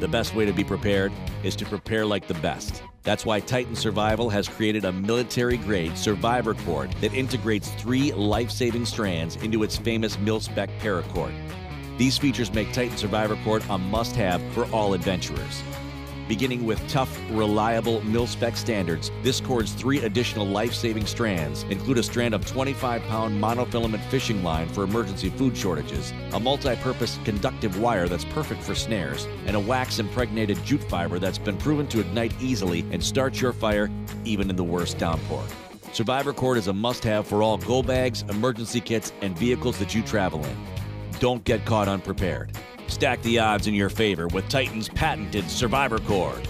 The best way to be prepared is to prepare like the best. That's why Titan Survival has created a military grade survivor cord that integrates three life saving strands into its famous mil spec paracord. These features make Titan Survivor Cord a must have for all adventurers. Beginning with tough, reliable mil-spec standards, this cord's three additional life-saving strands include a strand of 25-pound monofilament fishing line for emergency food shortages, a multi-purpose conductive wire that's perfect for snares, and a wax-impregnated jute fiber that's been proven to ignite easily and start your fire even in the worst downpour. Survivor Cord is a must-have for all go bags, emergency kits, and vehicles that you travel in. Don't get caught unprepared. Stack the odds in your favor with Titan's patented Survivor Cord.